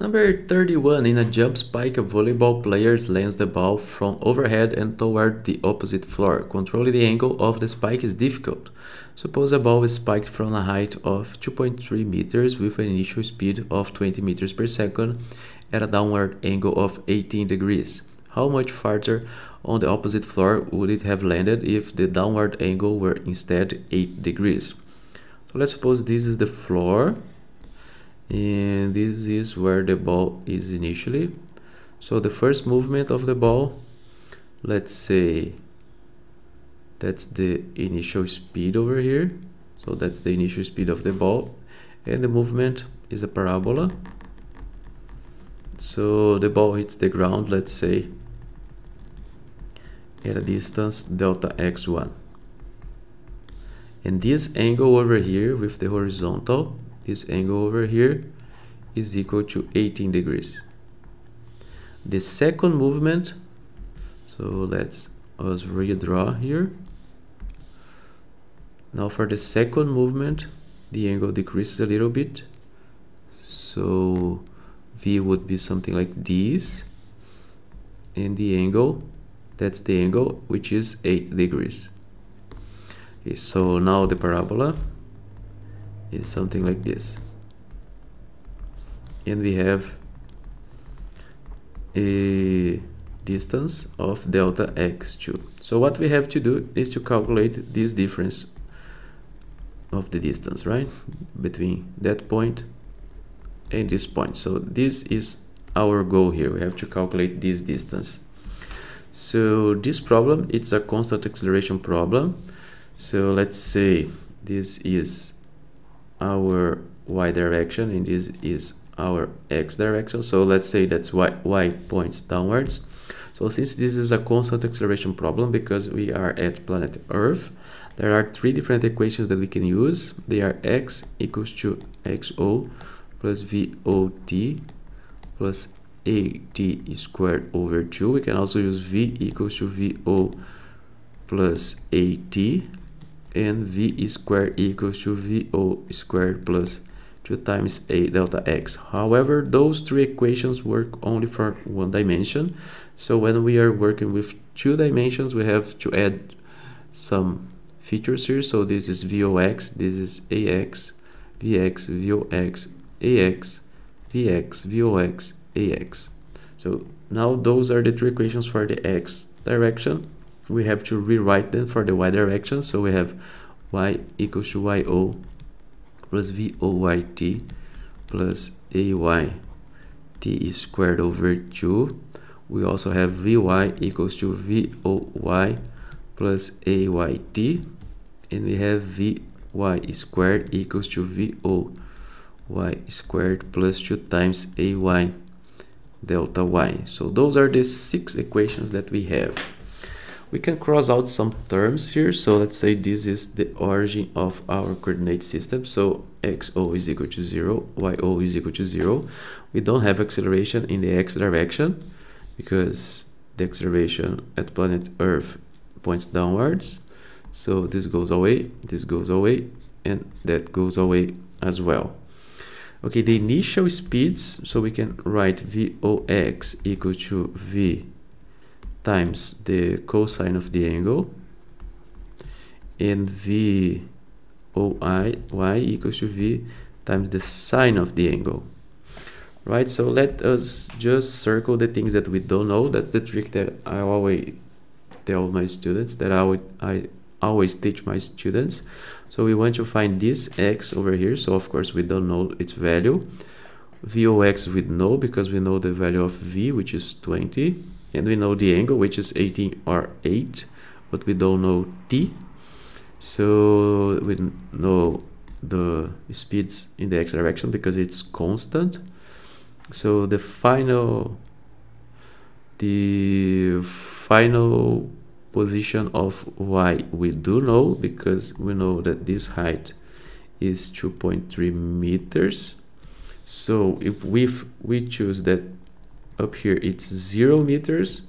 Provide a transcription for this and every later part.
Number 31. In a jump spike, a volleyball player lands the ball from overhead and toward the opposite floor. Controlling the angle of the spike is difficult. Suppose a ball is spiked from a height of 2.3 meters with an initial speed of 20 meters per second at a downward angle of 18 degrees. How much farther on the opposite floor would it have landed if the downward angle were instead 8 degrees? So let's suppose this is the floor and this is where the ball is initially. So the first movement of the ball let's say that's the initial speed over here. So that's the initial speed of the ball. And the movement is a parabola. So the ball hits the ground let's say at a distance delta x1 and this angle over here with the horizontal this angle over here is equal to 18 degrees. The second movement, so let's us redraw here. Now for the second movement, the angle decreases a little bit. So V would be something like this. And the angle, that's the angle, which is 8 degrees. Okay, so now the parabola is something like this. And we have a distance of delta x2 so what we have to do is to calculate this difference of the distance right between that point and this point. So this is our goal here. We have to calculate this distance. So this problem it's a constant acceleration problem. So let's say this is our y direction and this is our x direction. So let's say that's y, y points downwards. So since this is a constant acceleration problem because we are at planet earth there are three different equations that we can use. They are x equals to xo plus vot plus at squared over 2 we can also use v equals to vo plus at and v squared equals to vo squared plus 2 times a delta x. However, those three equations work only for one dimension. So when we are working with two dimensions, we have to add some features here. So this is vox, this is ax, vx, vox, ax, vx, vox, ax. So now those are the three equations for the x direction we have to rewrite them for the y direction. So we have y equals to yo plus voyt plus ay t squared over 2 we also have vy equals to voy plus ayt and we have vy squared equals to voy squared plus 2 times ay delta y. So those are the six equations that we have we can cross out some terms here. So let's say this is the origin of our coordinate system. So xo is equal to 0 yo is equal to 0 we don't have acceleration in the x direction because the acceleration at planet earth points downwards. So this goes away this goes away and that goes away as well. Okay the initial speeds so we can write vox equal to v times the cosine of the angle and v equals to v times the sine of the angle. Right so let us just circle the things that we don't know. That's the trick that i always tell my students that i would i always teach my students. So we want to find this x over here. So of course we don't know its value. Vox we know because we know the value of v which is 20 and we know the angle which is 18 or 8 but we don't know t. So we know the speeds in the x direction because it's constant. So the final the final position of y we do know because we know that this height is 2.3 meters. So if we we choose that up here it's zero meters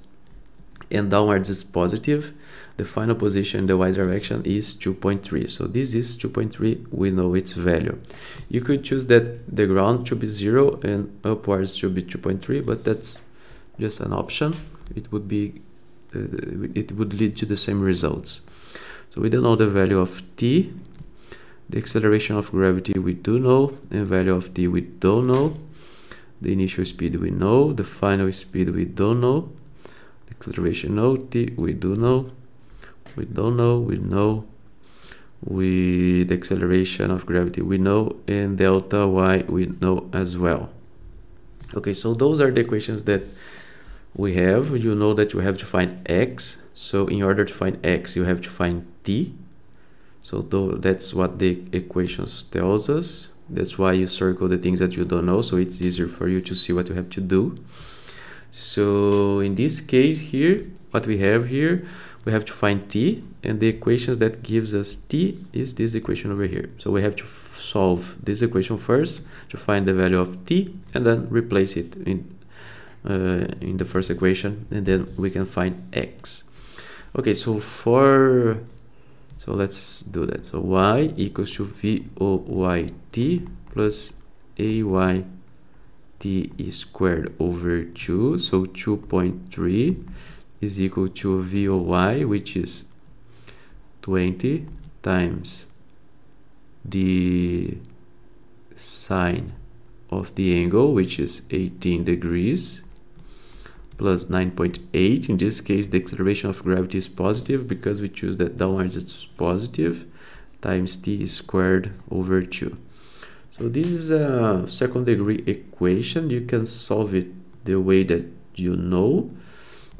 and downwards is positive. The final position in the y direction is 2.3 so this is 2.3 we know its value. You could choose that the ground should be 0 and upwards should be 2.3 but that's just an option. It would be uh, it would lead to the same results. So we don't know the value of t. The acceleration of gravity we do know and value of t we don't know the initial speed we know the final speed we don't know the acceleration t we do know we don't know we know with the acceleration of gravity we know and delta y we know as well. Okay so those are the equations that we have. You know that you have to find x. So in order to find x you have to find t. So that's what the equations tells us that's why you circle the things that you don't know so it's easier for you to see what you have to do. So in this case here what we have here we have to find t and the equations that gives us t is this equation over here. So we have to solve this equation first to find the value of t and then replace it in uh, in the first equation and then we can find x. Okay so for so let's do that. So y equals to v o y t plus a y t squared over 2 so 2.3 is equal to VOY, which is 20 times the sine of the angle, which is 18 degrees, plus 9.8. In this case, the acceleration of gravity is positive because we choose that downwards is positive, times t squared over 2. So this is a second degree equation. You can solve it the way that you know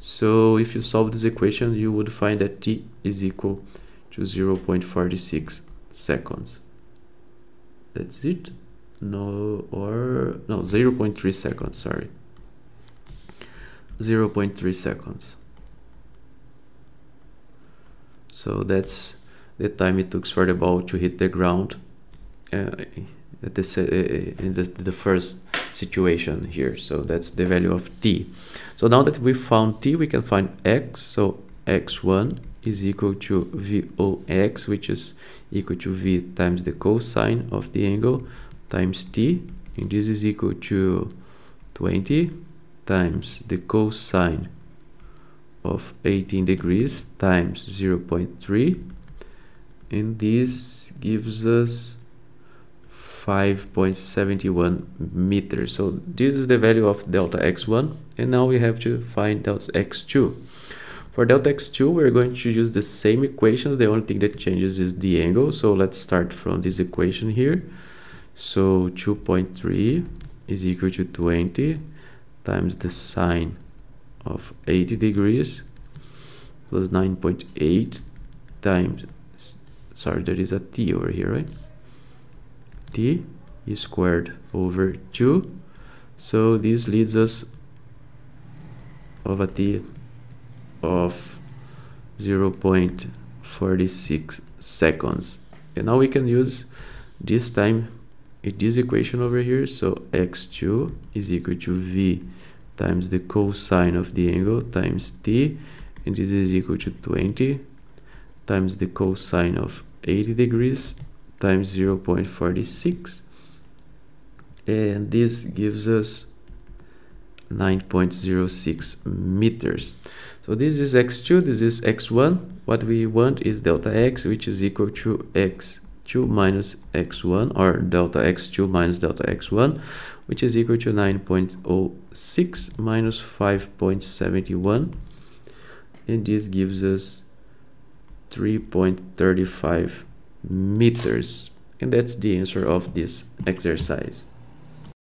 so if you solve this equation, you would find that t is equal to 0 0.46 seconds. That's it? No, or no, 0 0.3 seconds, sorry. 0 0.3 seconds. So that's the time it took for the ball to hit the ground uh, at the, uh, in the, the first situation here. So that's the value of t. So now that we found t, we can find x. So x1 is equal to vox, which is equal to v times the cosine of the angle times t. And this is equal to 20 times the cosine of 18 degrees times 0 0.3 and this gives us 5.71 meters. So this is the value of delta x1 and now we have to find delta x2. For delta x2 we're going to use the same equations, the only thing that changes is the angle. So let's start from this equation here. So 2.3 is equal to 20 times the sine of 80 degrees plus 9.8 times sorry there is a t over here right? T is squared over 2 so this leads us of a t of 0 0.46 seconds. And now we can use this time this equation over here so x2 is equal to v times the cosine of the angle times t and this is equal to 20 times the cosine of 80 degrees times 0 0.46 and this gives us 9.06 meters. So this is x2 this is x1 what we want is delta x which is equal to x2 minus x1 or delta x2 minus delta x1 which is equal to 9.06 minus 5.71 and this gives us 3.35 meters. And that's the answer of this exercise